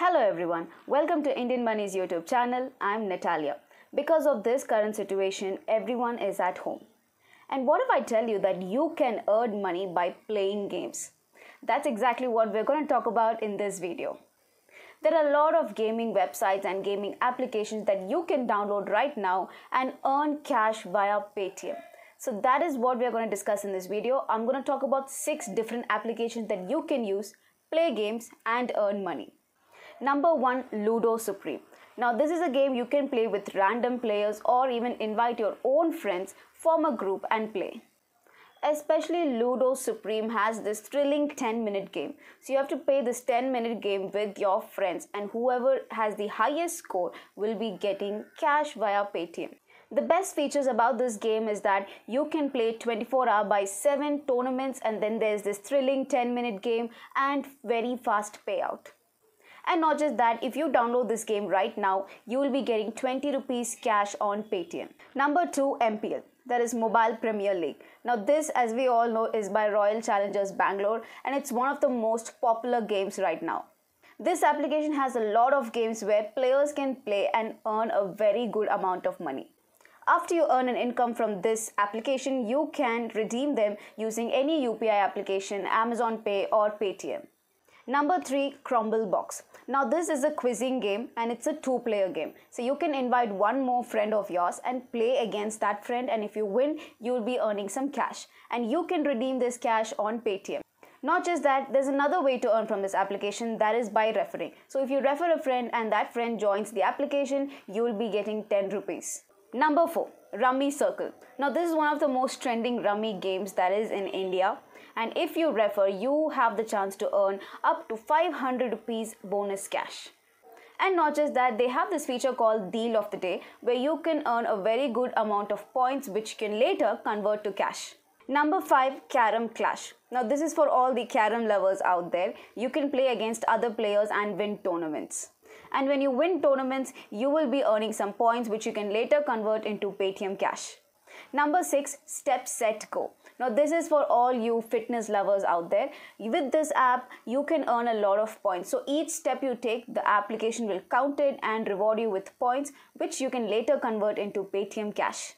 Hello everyone, welcome to Indian Money's YouTube channel. I'm Natalia. Because of this current situation, everyone is at home. And what if I tell you that you can earn money by playing games? That's exactly what we're going to talk about in this video. There are a lot of gaming websites and gaming applications that you can download right now and earn cash via Paytm. So that is what we're going to discuss in this video. I'm going to talk about six different applications that you can use, play games and earn money. Number 1 Ludo Supreme. Now this is a game you can play with random players or even invite your own friends, form a group and play. Especially Ludo Supreme has this thrilling 10 minute game. So you have to play this 10 minute game with your friends and whoever has the highest score will be getting cash via Paytm. The best features about this game is that you can play 24 hour by 7 tournaments and then there's this thrilling 10 minute game and very fast payout. And not just that, if you download this game right now, you will be getting 20 rupees cash on Paytm. Number 2 MPL that is Mobile Premier League. Now this as we all know is by Royal Challengers Bangalore and it's one of the most popular games right now. This application has a lot of games where players can play and earn a very good amount of money. After you earn an income from this application, you can redeem them using any UPI application, Amazon Pay or Paytm. Number 3 crumble box. Now this is a quizzing game and it's a two player game. So you can invite one more friend of yours and play against that friend and if you win, you will be earning some cash. And you can redeem this cash on Paytm. Not just that, there's another way to earn from this application that is by referring. So if you refer a friend and that friend joins the application, you will be getting 10 rupees. Number 4. Rummy Circle. Now this is one of the most trending rummy games that is in India and if you refer you have the chance to earn up to 500 rupees bonus cash. And not just that, they have this feature called Deal of the Day where you can earn a very good amount of points which can later convert to cash. Number 5 Carrom Clash. Now this is for all the Carrom lovers out there. You can play against other players and win tournaments and when you win tournaments you will be earning some points which you can later convert into Paytm cash. Number 6 Step Set Go. Now this is for all you fitness lovers out there. With this app you can earn a lot of points. So each step you take the application will count it and reward you with points which you can later convert into Paytm cash.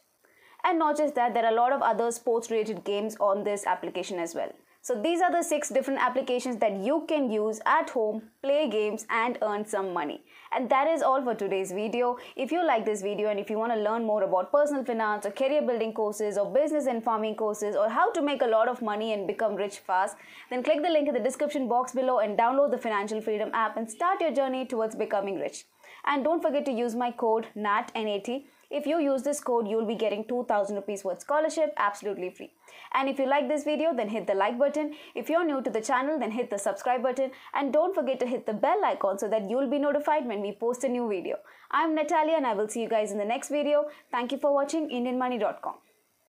And not just that there are a lot of other sports related games on this application as well. So these are the six different applications that you can use at home, play games and earn some money. And that is all for today's video. If you like this video and if you want to learn more about personal finance or career building courses or business and farming courses or how to make a lot of money and become rich fast, then click the link in the description box below and download the Financial Freedom app and start your journey towards becoming rich. And don't forget to use my code NAT if you use this code, you will be getting 2000 rupees worth scholarship absolutely free. And if you like this video, then hit the like button. If you're new to the channel, then hit the subscribe button. And don't forget to hit the bell icon so that you'll be notified when we post a new video. I'm Natalia and I will see you guys in the next video. Thank you for watching IndianMoney.com.